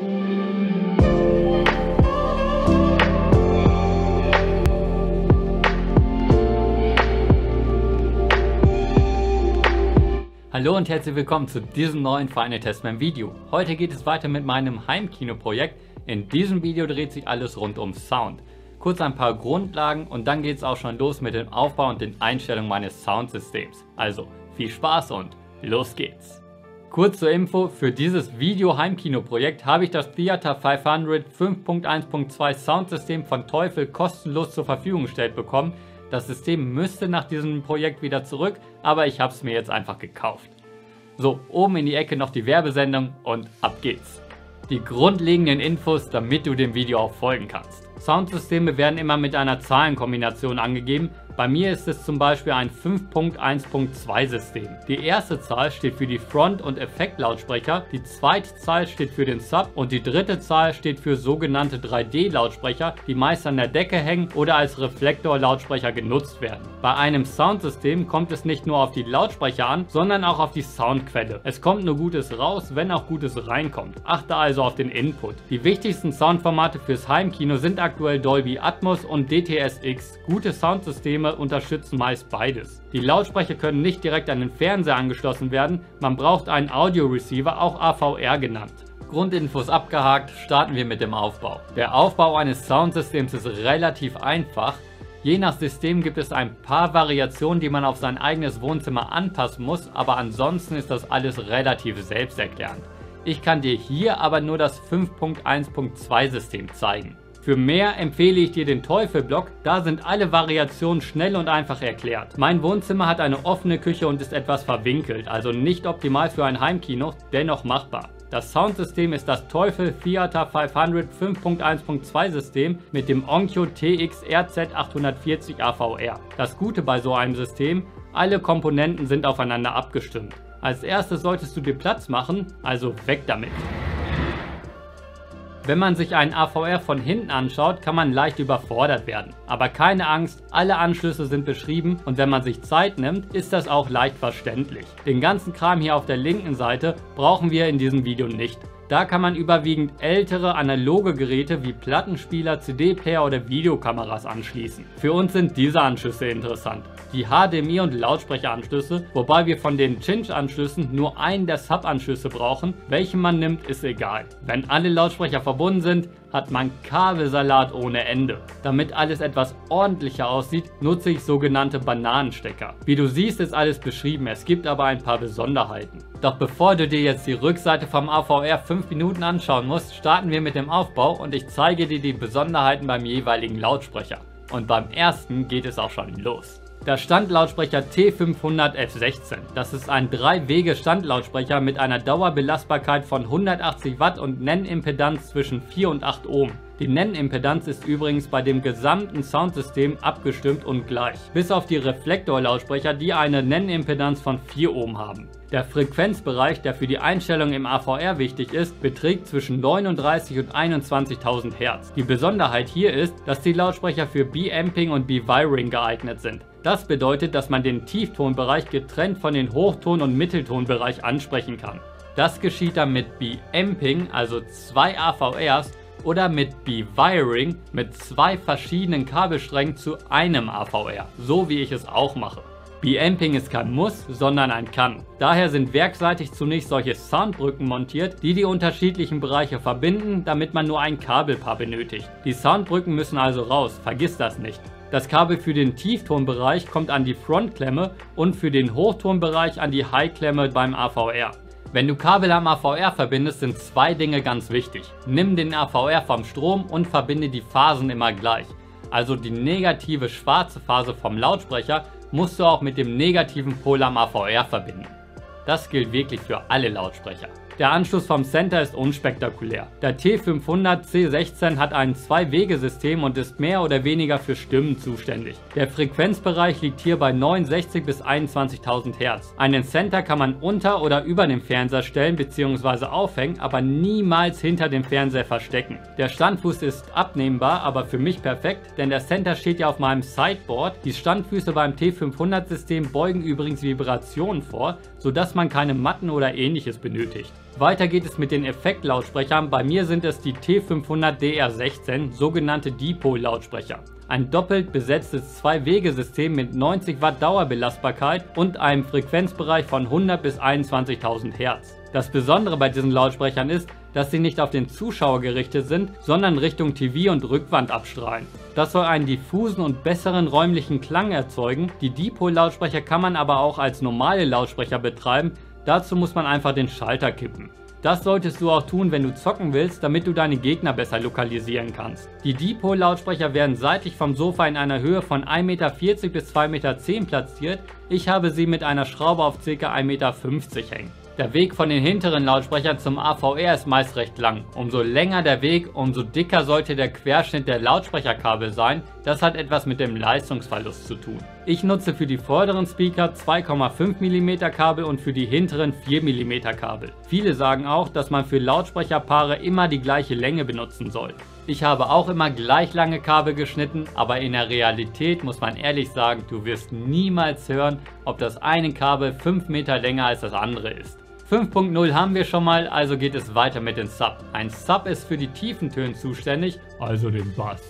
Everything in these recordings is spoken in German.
Hallo und herzlich willkommen zu diesem neuen Final Testman Video. Heute geht es weiter mit meinem Heimkino-Projekt. In diesem Video dreht sich alles rund um Sound. Kurz ein paar Grundlagen und dann geht es auch schon los mit dem Aufbau und den Einstellungen meines Soundsystems. Also viel Spaß und los geht's! Kurz zur Info, für dieses Video Heimkino-Projekt habe ich das Theater 500 5.1.2 Soundsystem von Teufel kostenlos zur Verfügung gestellt bekommen das System müsste nach diesem Projekt wieder zurück, aber ich habe es mir jetzt einfach gekauft. So, oben in die Ecke noch die Werbesendung und ab geht's. Die grundlegenden Infos, damit du dem Video auch folgen kannst. Soundsysteme werden immer mit einer Zahlenkombination angegeben, bei mir ist es zum Beispiel ein 5.1.2 System. Die erste Zahl steht für die Front- und Effektlautsprecher, die zweite Zahl steht für den Sub und die dritte Zahl steht für sogenannte 3D-Lautsprecher, die meist an der Decke hängen oder als Reflektorlautsprecher genutzt werden. Bei einem Soundsystem kommt es nicht nur auf die Lautsprecher an, sondern auch auf die Soundquelle. Es kommt nur Gutes raus, wenn auch Gutes reinkommt. Achte also auf den Input. Die wichtigsten Soundformate fürs Heimkino sind aktuell Dolby Atmos und DTSX. Gute Soundsysteme Systeme unterstützen meist beides. Die Lautsprecher können nicht direkt an den Fernseher angeschlossen werden, man braucht einen Audio Receiver, auch AVR genannt. Grundinfos abgehakt, starten wir mit dem Aufbau. Der Aufbau eines Soundsystems ist relativ einfach. Je nach System gibt es ein paar Variationen, die man auf sein eigenes Wohnzimmer anpassen muss, aber ansonsten ist das alles relativ selbsterklärend. Ich kann dir hier aber nur das 5.1.2 System zeigen. Für mehr empfehle ich dir den Teufel-Blog, da sind alle Variationen schnell und einfach erklärt. Mein Wohnzimmer hat eine offene Küche und ist etwas verwinkelt, also nicht optimal für ein Heimkino, dennoch machbar. Das Soundsystem ist das Teufel Theater 500 5.1.2 System mit dem Onkyo TX RZ840 AVR. Das Gute bei so einem System, alle Komponenten sind aufeinander abgestimmt. Als erstes solltest du dir Platz machen, also weg damit. Wenn man sich einen AVR von hinten anschaut, kann man leicht überfordert werden. Aber keine Angst, alle Anschlüsse sind beschrieben und wenn man sich Zeit nimmt, ist das auch leicht verständlich. Den ganzen Kram hier auf der linken Seite brauchen wir in diesem Video nicht. Da kann man überwiegend ältere analoge Geräte wie Plattenspieler, CD-Player oder Videokameras anschließen. Für uns sind diese Anschlüsse interessant. Die HDMI und Lautsprecheranschlüsse, wobei wir von den Cinch-Anschlüssen nur einen der Sub-Anschlüsse brauchen. Welchen man nimmt, ist egal. Wenn alle Lautsprecher verbunden sind, hat man Kabelsalat ohne Ende. Damit alles etwas ordentlicher aussieht, nutze ich sogenannte Bananenstecker. Wie du siehst, ist alles beschrieben, es gibt aber ein paar Besonderheiten. Doch bevor du dir jetzt die Rückseite vom AVR 5 Minuten anschauen musst, starten wir mit dem Aufbau und ich zeige dir die Besonderheiten beim jeweiligen Lautsprecher. Und beim ersten geht es auch schon los. Der Standlautsprecher T500 F16. Das ist ein 3-Wege-Standlautsprecher mit einer Dauerbelastbarkeit von 180 Watt und Nennimpedanz zwischen 4 und 8 Ohm. Die Nennimpedanz ist übrigens bei dem gesamten Soundsystem abgestimmt und gleich, bis auf die Reflektorlautsprecher, die eine Nennimpedanz von 4 Ohm haben. Der Frequenzbereich, der für die Einstellung im AVR wichtig ist, beträgt zwischen 39 und 21.000 Hz. Die Besonderheit hier ist, dass die Lautsprecher für B-Amping und B-Wiring geeignet sind. Das bedeutet, dass man den Tieftonbereich getrennt von den Hochton- und Mitteltonbereich ansprechen kann. Das geschieht dann mit B-Amping, also zwei AVRs, oder mit B-Wiring mit zwei verschiedenen Kabelsträngen zu einem AVR, so wie ich es auch mache. B-Amping ist kein Muss, sondern ein Kann. Daher sind werkseitig zunächst solche Soundbrücken montiert, die die unterschiedlichen Bereiche verbinden, damit man nur ein Kabelpaar benötigt. Die Soundbrücken müssen also raus, vergiss das nicht. Das Kabel für den Tieftonbereich kommt an die Frontklemme und für den Hochtonbereich an die Highklemme beim AVR. Wenn du Kabel am AVR verbindest, sind zwei Dinge ganz wichtig. Nimm den AVR vom Strom und verbinde die Phasen immer gleich. Also die negative schwarze Phase vom Lautsprecher musst du auch mit dem negativen Pol am AVR verbinden. Das gilt wirklich für alle Lautsprecher. Der Anschluss vom Center ist unspektakulär. Der T500 C16 hat ein Zwei-Wege-System und ist mehr oder weniger für Stimmen zuständig. Der Frequenzbereich liegt hier bei 69 bis 21.000 Hz. Einen Center kann man unter oder über dem Fernseher stellen bzw. aufhängen, aber niemals hinter dem Fernseher verstecken. Der Standfuß ist abnehmbar, aber für mich perfekt, denn der Center steht ja auf meinem Sideboard. Die Standfüße beim T500 System beugen übrigens Vibrationen vor, sodass man keine Matten oder ähnliches benötigt. Weiter geht es mit den Effektlautsprechern, bei mir sind es die T500 DR16, sogenannte Dipol-Lautsprecher. Ein doppelt besetztes Zwei-Wege-System mit 90 Watt Dauerbelastbarkeit und einem Frequenzbereich von 100 bis 21.000 Hertz. Das Besondere bei diesen Lautsprechern ist, dass sie nicht auf den Zuschauer gerichtet sind, sondern Richtung TV und Rückwand abstrahlen. Das soll einen diffusen und besseren räumlichen Klang erzeugen. Die Dipol-Lautsprecher kann man aber auch als normale Lautsprecher betreiben, Dazu muss man einfach den Schalter kippen. Das solltest du auch tun, wenn du zocken willst, damit du deine Gegner besser lokalisieren kannst. Die Dipol-Lautsprecher werden seitlich vom Sofa in einer Höhe von 1,40 Meter bis 2,10 Meter platziert. Ich habe sie mit einer Schraube auf ca. 1,50 Meter hängen. Der Weg von den hinteren Lautsprechern zum AVR ist meist recht lang. Umso länger der Weg, umso dicker sollte der Querschnitt der Lautsprecherkabel sein. Das hat etwas mit dem Leistungsverlust zu tun. Ich nutze für die vorderen Speaker 2,5 mm Kabel und für die hinteren 4 mm Kabel. Viele sagen auch, dass man für Lautsprecherpaare immer die gleiche Länge benutzen soll. Ich habe auch immer gleich lange Kabel geschnitten, aber in der Realität muss man ehrlich sagen, du wirst niemals hören, ob das eine Kabel 5 Meter länger als das andere ist. 5.0 haben wir schon mal, also geht es weiter mit dem Sub. Ein Sub ist für die tiefen Töne zuständig, also den Bass.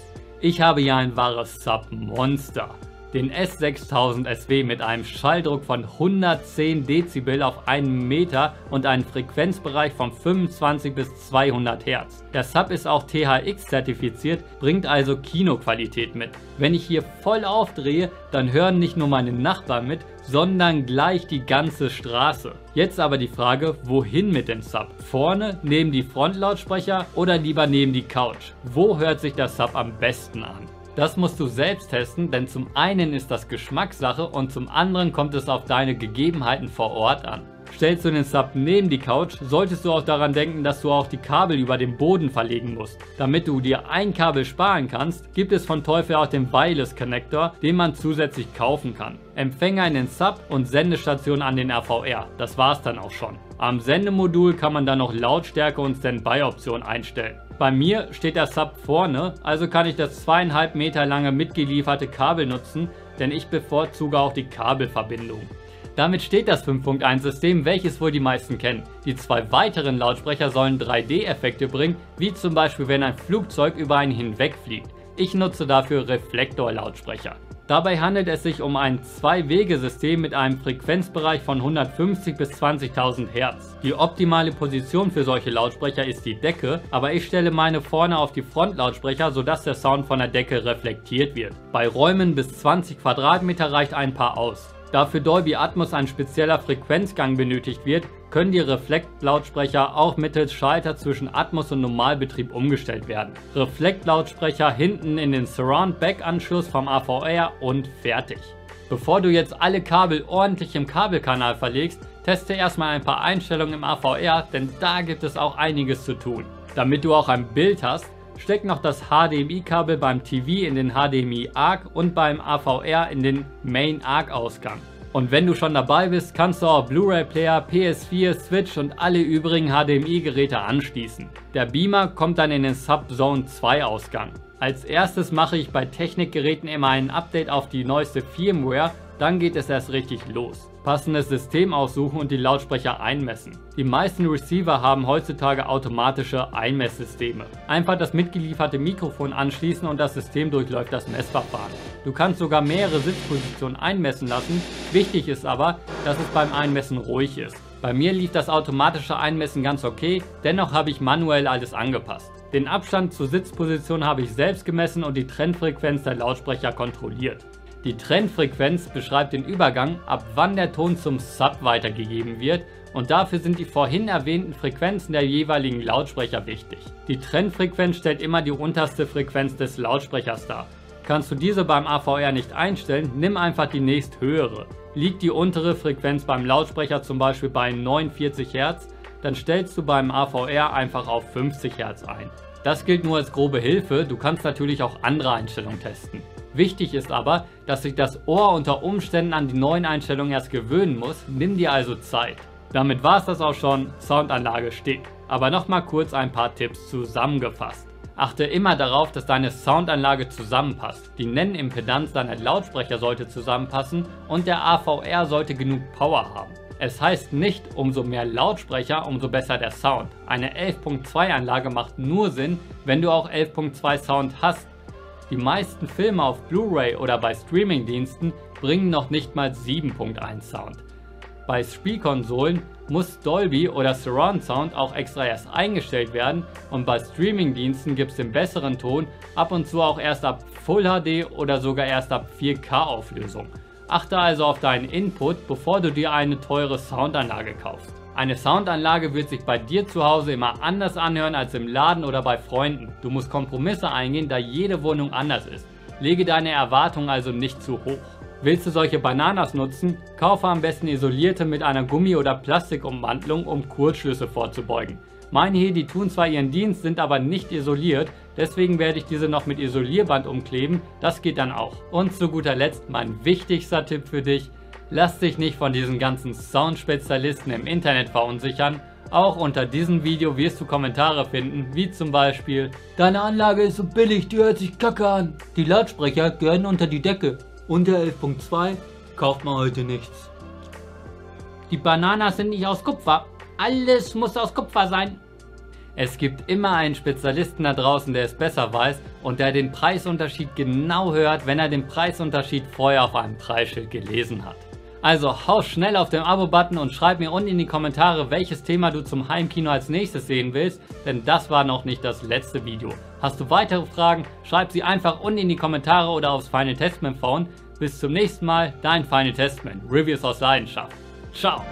Ich habe ja ein wahres Sub-Monster. Den S6000 SW mit einem Schalldruck von 110 Dezibel auf 1 Meter und einem Frequenzbereich von 25 bis 200 Hertz. Der Sub ist auch THX zertifiziert, bringt also Kinoqualität mit. Wenn ich hier voll aufdrehe, dann hören nicht nur meine Nachbarn mit, sondern gleich die ganze Straße. Jetzt aber die Frage, wohin mit dem Sub? Vorne, neben die Frontlautsprecher oder lieber neben die Couch? Wo hört sich der Sub am besten an? Das musst du selbst testen, denn zum einen ist das Geschmackssache und zum anderen kommt es auf deine Gegebenheiten vor Ort an. Stellst du den Sub neben die Couch, solltest du auch daran denken, dass du auch die Kabel über den Boden verlegen musst. Damit du dir ein Kabel sparen kannst, gibt es von Teufel auch den Wireless Connector, den man zusätzlich kaufen kann. Empfänger in den Sub und Sendestation an den RVR. Das war's dann auch schon. Am Sendemodul kann man dann noch Lautstärke und Standby-Option einstellen. Bei mir steht der Sub vorne, also kann ich das zweieinhalb Meter lange mitgelieferte Kabel nutzen, denn ich bevorzuge auch die Kabelverbindung. Damit steht das 5.1 System, welches wohl die meisten kennen. Die zwei weiteren Lautsprecher sollen 3D-Effekte bringen, wie zum Beispiel wenn ein Flugzeug über einen hinwegfliegt. Ich nutze dafür Reflektor-Lautsprecher. Dabei handelt es sich um ein Zwei-Wege-System mit einem Frequenzbereich von 150 bis 20.000 Hertz. Die optimale Position für solche Lautsprecher ist die Decke, aber ich stelle meine vorne auf die Frontlautsprecher, sodass der Sound von der Decke reflektiert wird. Bei Räumen bis 20 Quadratmeter reicht ein Paar aus. Da für Dolby Atmos ein spezieller Frequenzgang benötigt wird, können die Reflekt-Lautsprecher auch mittels Schalter zwischen Atmos und Normalbetrieb umgestellt werden. Reflekt-Lautsprecher hinten in den Surround-Back-Anschluss vom AVR und fertig. Bevor du jetzt alle Kabel ordentlich im Kabelkanal verlegst, teste erstmal ein paar Einstellungen im AVR, denn da gibt es auch einiges zu tun. Damit du auch ein Bild hast, Steck noch das HDMI-Kabel beim TV in den HDMI ARC und beim AVR in den Main ARC Ausgang. Und wenn du schon dabei bist, kannst du auch Blu-ray-Player, PS4, Switch und alle übrigen HDMI-Geräte anschließen. Der Beamer kommt dann in den Subzone 2 Ausgang. Als erstes mache ich bei Technikgeräten immer ein Update auf die neueste Firmware, dann geht es erst richtig los passendes System aussuchen und die Lautsprecher einmessen. Die meisten Receiver haben heutzutage automatische Einmesssysteme. Einfach das mitgelieferte Mikrofon anschließen und das System durchläuft das Messverfahren. Du kannst sogar mehrere Sitzpositionen einmessen lassen. Wichtig ist aber, dass es beim Einmessen ruhig ist. Bei mir lief das automatische Einmessen ganz okay, dennoch habe ich manuell alles angepasst. Den Abstand zur Sitzposition habe ich selbst gemessen und die Trennfrequenz der Lautsprecher kontrolliert. Die Trennfrequenz beschreibt den Übergang, ab wann der Ton zum Sub weitergegeben wird und dafür sind die vorhin erwähnten Frequenzen der jeweiligen Lautsprecher wichtig. Die Trennfrequenz stellt immer die unterste Frequenz des Lautsprechers dar. Kannst du diese beim AVR nicht einstellen, nimm einfach die nächsthöhere. Liegt die untere Frequenz beim Lautsprecher zum Beispiel bei 49 Hz, dann stellst du beim AVR einfach auf 50 Hz ein. Das gilt nur als grobe Hilfe, du kannst natürlich auch andere Einstellungen testen. Wichtig ist aber, dass sich das Ohr unter Umständen an die neuen Einstellungen erst gewöhnen muss, nimm dir also Zeit. Damit war es das auch schon, Soundanlage steht. Aber nochmal kurz ein paar Tipps zusammengefasst. Achte immer darauf, dass deine Soundanlage zusammenpasst. Die Nennimpedanz deiner Lautsprecher sollte zusammenpassen und der AVR sollte genug Power haben. Es heißt nicht, umso mehr Lautsprecher, umso besser der Sound. Eine 11.2 Anlage macht nur Sinn, wenn du auch 11.2 Sound hast. Die meisten Filme auf Blu-ray oder bei Streamingdiensten bringen noch nicht mal 7.1 Sound. Bei Spielkonsolen muss Dolby oder Surround Sound auch extra erst eingestellt werden und bei Streamingdiensten gibt es den besseren Ton ab und zu auch erst ab Full HD oder sogar erst ab 4K Auflösung. Achte also auf deinen Input, bevor du dir eine teure Soundanlage kaufst. Eine Soundanlage wird sich bei dir zu Hause immer anders anhören als im Laden oder bei Freunden. Du musst Kompromisse eingehen, da jede Wohnung anders ist. Lege deine Erwartungen also nicht zu hoch. Willst du solche Bananas nutzen? Kaufe am besten isolierte mit einer Gummi- oder Plastikummantelung, um Kurzschlüsse vorzubeugen. Meine hier, die tun zwar ihren Dienst, sind aber nicht isoliert, deswegen werde ich diese noch mit Isolierband umkleben, das geht dann auch. Und zu guter Letzt mein wichtigster Tipp für dich, lass dich nicht von diesen ganzen Soundspezialisten im Internet verunsichern, auch unter diesem Video wirst du Kommentare finden, wie zum Beispiel Deine Anlage ist so billig, die hört sich kacke an. Die Lautsprecher gehören unter die Decke. Unter 11.2 kauft man heute nichts. Die Bananas sind nicht aus Kupfer. Alles muss aus Kupfer sein. Es gibt immer einen Spezialisten da draußen, der es besser weiß und der den Preisunterschied genau hört, wenn er den Preisunterschied vorher auf einem Preisschild gelesen hat. Also hau schnell auf den Abo-Button und schreib mir unten in die Kommentare, welches Thema du zum Heimkino als nächstes sehen willst, denn das war noch nicht das letzte Video. Hast du weitere Fragen, schreib sie einfach unten in die Kommentare oder aufs Final Testament Phone. Bis zum nächsten Mal, dein Final Testament, Reviews aus Leidenschaft. Ciao!